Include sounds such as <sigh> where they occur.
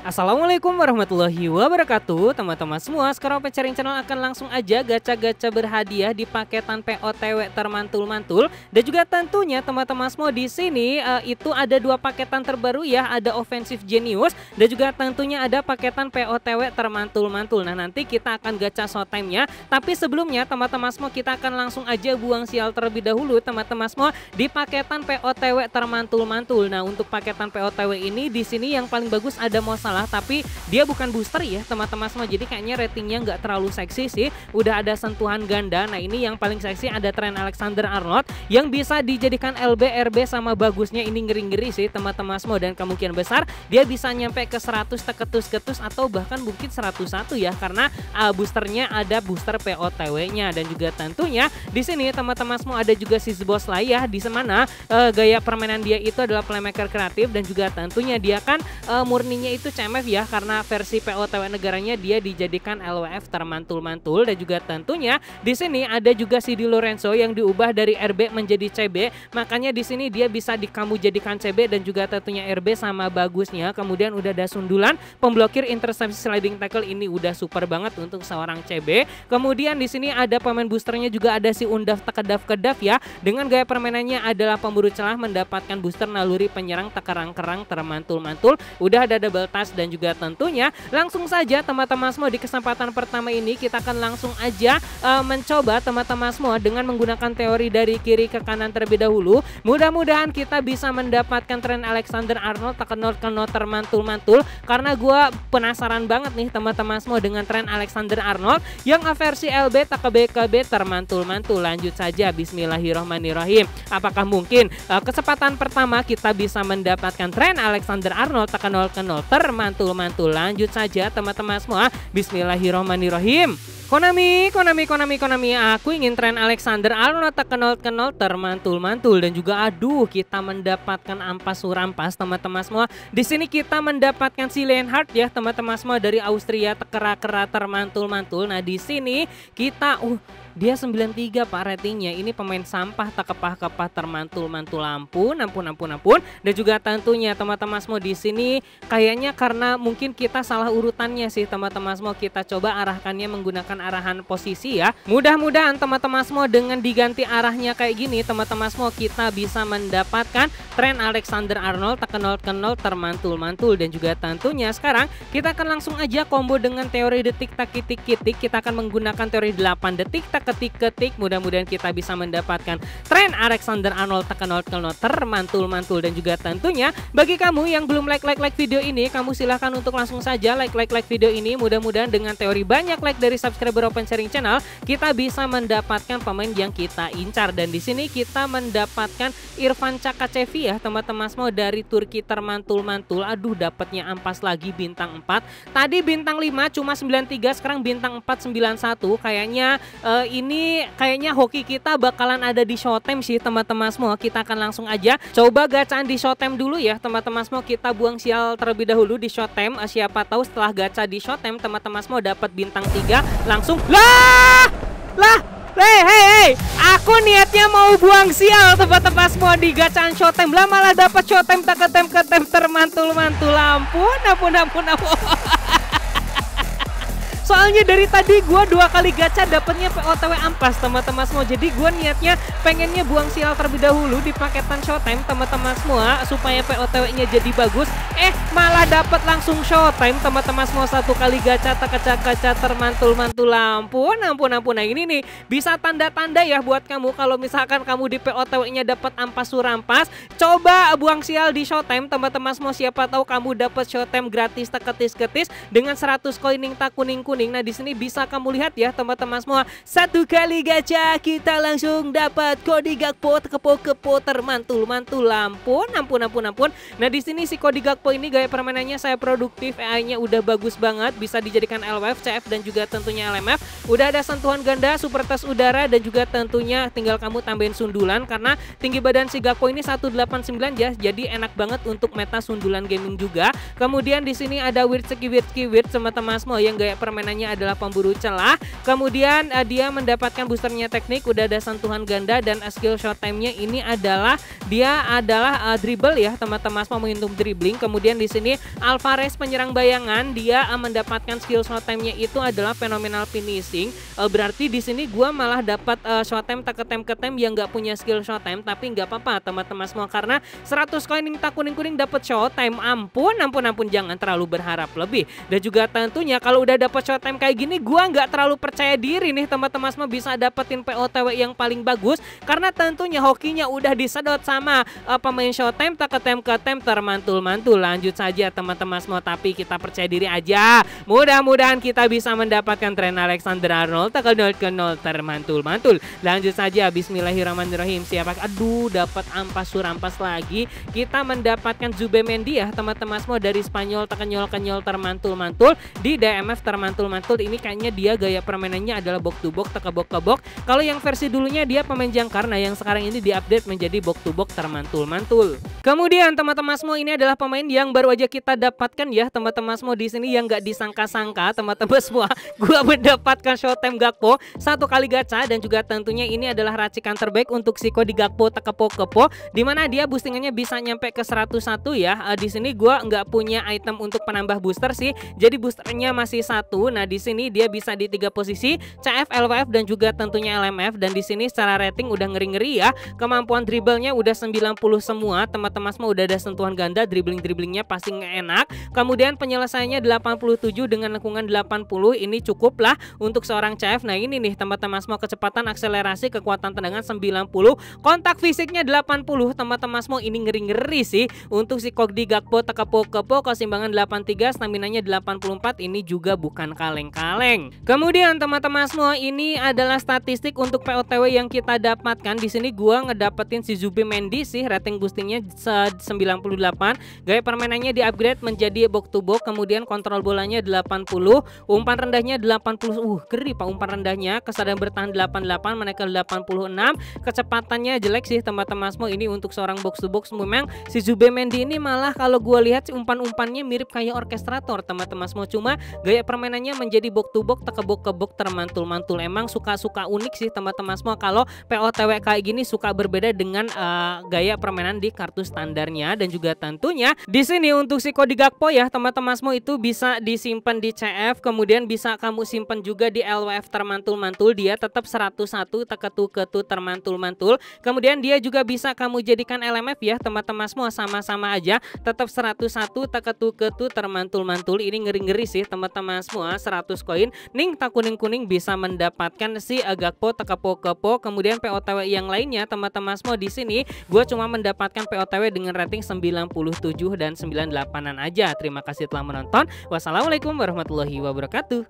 Assalamualaikum warahmatullahi wabarakatuh. Teman-teman semua sekarang pencarian channel akan langsung aja gacha-gacha berhadiah di paketan POTW termantul-mantul. Dan juga tentunya teman-teman semua di sini uh, itu ada dua paketan terbaru ya. Ada Offensive Genius dan juga tentunya ada paketan POTW termantul-mantul. Nah nanti kita akan gacha showtime-nya Tapi sebelumnya teman-teman semua kita akan langsung aja buang sial terlebih dahulu. Teman-teman semua Di paketan POTW termantul-mantul. Nah untuk paketan POTW ini di sini yang paling bagus ada Mosa masalah tapi dia bukan booster ya teman-teman semua. Jadi kayaknya ratingnya nggak terlalu seksi sih. Udah ada sentuhan ganda. Nah ini yang paling seksi ada tren Alexander Arnold yang bisa dijadikan LB RB sama bagusnya. Ini ngeri-ngeri sih teman-teman semua. Dan kemungkinan besar dia bisa nyampe ke 100 teketus-ketus atau bahkan mungkin 101 ya. Karena uh, boosternya ada booster POTW-nya dan juga tentunya di sini teman-teman semua ada juga si Boss lah ya. Di mana uh, gaya permainan dia itu adalah playmaker kreatif. Dan juga tentunya dia kan uh, murninya itu CMF ya karena versi POTW negaranya dia dijadikan LWF termantul-mantul. Dan juga tentunya di sini ada juga si Di Lorenzo yang diubah dari RB menjadi CB makanya di sini dia bisa dikamu jadikan CB dan juga tentunya RB sama bagusnya. Kemudian udah ada sundulan pemblokir interception sliding tackle ini udah super banget untuk seorang CB kemudian di sini ada pemain boosternya juga ada si Undaf Tekedaf Kedaf ya. Dengan gaya permainannya adalah pemburu celah mendapatkan booster naluri penyerang tekerang-kerang termantul-mantul. Udah ada double touch dan juga tentunya langsung saja teman-teman semua di kesempatan pertama ini kita akan langsung aja uh, mencoba teman-teman semua dengan menggunakan teori dari kiri ke kanan terlebih dahulu. Mudah-mudahan kita bisa mendapatkan tren Alexander Arnold terkenal kenal termantul-mantul karena gue penasaran banget nih teman-teman semua dengan tren Alexander Arnold yang versi LB tak BKB termantul-mantul. Lanjut saja Bismillahirrohmanirrohim. Apakah mungkin uh, kesempatan pertama kita bisa mendapatkan tren Alexander Arnold terkenal kenal termantul mantul-mantul. Lanjut saja teman-teman semua. Bismillahirrahmanirrahim. Konami, Konami, Konami, Konami, aku ingin tren Alexander Arnold tak kenal-kenal termantul-mantul dan juga aduh kita mendapatkan ampas surampas teman-teman semua. Di sini kita mendapatkan si Lenhard ya teman-teman semua dari Austria tekera-kera termantul-mantul. Nah di sini kita uh dia 93 pak ratingnya. Ini pemain sampah tak kepah-kepah termantul-mantul lampu. Ampun, ampun, ampun. Dan juga tentunya teman-teman semua di sini kayaknya karena mungkin kita salah urutannya sih teman-teman semua. Kita coba arahkannya menggunakan arahan posisi ya. Mudah-mudahan teman-teman semua dengan diganti arahnya kayak gini teman-teman semua kita bisa mendapatkan tren Alexander Arnold tak kenal-kenal termantul-mantul. Dan juga tentunya sekarang kita akan langsung aja combo dengan teori detik tak kitik-kitik. Kita akan menggunakan teori 8 detik tak ketik-ketik mudah-mudahan kita bisa mendapatkan tren Alexander Arnold tekan kenal termantul-mantul dan juga tentunya bagi kamu yang belum like-like-like video ini kamu silahkan untuk langsung saja like-like-like video ini mudah-mudahan dengan teori banyak like dari subscriber Open Sharing Channel kita bisa mendapatkan pemain yang kita incar dan di sini kita mendapatkan Irfan Cakacevi ya teman-teman semua dari Turki termantul-mantul aduh dapatnya ampas lagi bintang 4 tadi bintang 5 cuma 93 sekarang bintang 491 kayaknya uh, ini kayaknya hoki kita bakalan ada di Showtime sih teman-teman semua. Kita akan langsung aja coba gacaan di Showtime dulu ya teman-teman semua. Kita buang sial terlebih dahulu di Showtime. Uh, siapa tahu setelah gacha di Showtime teman-teman semua dapat bintang 3 langsung lah! Lah! Hei, hei, hei, aku niatnya mau buang sial tempat-tempat semua di gacaan Showtime. Lah malah dapat Showtime tak ketem ketem termantul mantul ampun, ampun, ampun, ampun. <laughs> Soalnya dari tadi gue dua kali gacha dapetnya POTW ampas teman-teman semua. Jadi gue niatnya pengennya buang sial terlebih dahulu di paketan showtime teman-teman semua supaya POTW-nya jadi bagus. Eh malah dapat langsung showtime teman-teman semua satu kali gacha tak kaca-kaca termantul-mantul ampun ampun ampun. Nah ini nih bisa tanda-tanda ya buat kamu kalau misalkan kamu di POTW-nya dapat ampas surampas, coba buang sial di showtime teman-teman semua. Siapa tahu kamu dapat showtime gratis tak ketis-ketis dengan 100 koin tak kuning-kuning kuning. Nah, di sini bisa kamu lihat ya teman-teman semua. Satu kali gacha kita langsung dapat kode Gakpo kepo-kepo termantul-mantul ampun, ampun, ampun, ampun. Nah, di sini si kode Gakpo ini gaya permainannya saya produktif, AI-nya udah bagus banget, bisa dijadikan LWF, CF dan juga tentunya LMF. Udah ada sentuhan ganda, super tes udara dan juga tentunya tinggal kamu tambahin sundulan karena tinggi badan si Gakpo ini 189 ya. Jadi enak banget untuk meta sundulan gaming juga. Kemudian di sini ada weird weird weird teman-teman semua yang gaya permainan permainannya adalah pemburu celah. Kemudian uh, dia mendapatkan boosternya teknik, udah ada sentuhan ganda dan uh, skill shot time-nya ini adalah dia adalah uh, dribble ya, teman-teman semua menghitung dribbling. Kemudian di sini Alvarez penyerang bayangan, dia uh, mendapatkan skill shot time-nya itu adalah fenomenal finishing. Uh, berarti di sini gua malah dapat uh, shot time tak ketem ketem yang nggak punya skill shot time, tapi nggak apa-apa teman-teman semua karena 100 koin tak kuning-kuning dapat shot time. Ampun, ampun, ampun, jangan terlalu berharap lebih. Dan juga tentunya kalau udah dapat shot time kayak gini, gua nggak terlalu percaya diri nih teman-teman semua bisa dapetin POTW yang paling bagus. Karena tentunya hokinya udah disedot sama uh, pemain Showtime tak ketem termantul-mantul. Lanjut saja teman-teman semua tapi kita percaya diri aja. Mudah-mudahan kita bisa mendapatkan tren Alexander Arnold tak nol ke nol termantul-mantul. Lanjut saja Bismillahirrahmanirrahim. Siapa aduh dapat ampas surampas lagi. Kita mendapatkan Zube Mendy ya teman-teman semua dari Spanyol tak kenyol-kenyol termantul-mantul. Di DMF termantul-mantul ini kayaknya dia gaya permainan permainannya adalah box to box tekebok kebok. Kalau yang versi dulunya dia pemain jangkar, nah yang sekarang ini diupdate menjadi box to box termantul-mantul. Kemudian teman-teman semua ini adalah pemain yang baru aja kita dapatkan ya teman-teman semua di sini yang nggak disangka-sangka teman-teman semua. <laughs> Gua mendapatkan Showtime Gakpo satu kali gacha dan juga tentunya ini adalah racikan terbaik untuk Siko di Gakpo tekepo kepo di mana dia boostingannya bisa nyampe ke 101 ya. Uh, di sini gua nggak punya item untuk penambah booster sih. Jadi boosternya masih satu. Nah di sini dia bisa di tiga posisi CF, LWF dan juga tentunya LMF dan di sini secara rating udah ngeri-ngeri ya. Kemampuan dribblenya udah 90 semua. Teman-teman semua udah ada sentuhan ganda, dribbling-dribblingnya pasti enak. Kemudian penyelesaiannya 87 dengan lengkungan 80. Ini cukup lah untuk seorang CF. Nah, ini nih teman-teman semua kecepatan akselerasi, kekuatan tendangan 90, kontak fisiknya 80. Teman-teman semua ini ngeri-ngeri sih untuk si Kogdi Gakpo Tekapo Kepo keseimbangan 83, stamina nya 84 ini juga bukan kaleng-kaleng. Kemudian teman-teman semua ini adalah statistik untuk POTW yang kita dapatkan. Di sini gua ngedapetin si Zubi Mendy sih rating boostingnya 98. Gaya permainannya di-upgrade menjadi box to box, kemudian kontrol bolanya 80, umpan rendahnya 80. Uh, keri Pak umpan rendahnya, kesadaran bertahan 88, mereka 86. Kecepatannya jelek sih teman-teman semua. Ini untuk seorang box to box memang si Zube Mendy ini malah kalau gua lihat si umpan-umpannya mirip kayak orkestrator teman-teman semua. Cuma gaya permainannya menjadi box to box tekebok-kebok termantul-mantul. Emang suka-suka unik sih teman-teman semua. Kalau POTW kayak gini suka berbeda dengan uh, gaya permainan di kartu standarnya. Dan juga tentunya di sini untuk si kode Gakpo ya teman-teman semua itu bisa disimpan di CF kemudian bisa kamu simpan juga di LWF termantul-mantul. Dia tetap 101 teketu-ketu termantul-mantul. Kemudian dia juga bisa kamu jadikan LMF ya teman-teman semua sama-sama aja. Tetap 101 teketu-ketu termantul-mantul. Ini ngeri-ngeri sih teman-teman semua 100 koin ning tak kuning kuning bisa mendapatkan si Agakpo Tekapo Kepo. Kemudian POTW yang lainnya teman-teman semua di sini gue cuma mendapatkan POTW dengan rating 97 dan 98an aja. Terima kasih telah menonton. Wassalamualaikum warahmatullahi wabarakatuh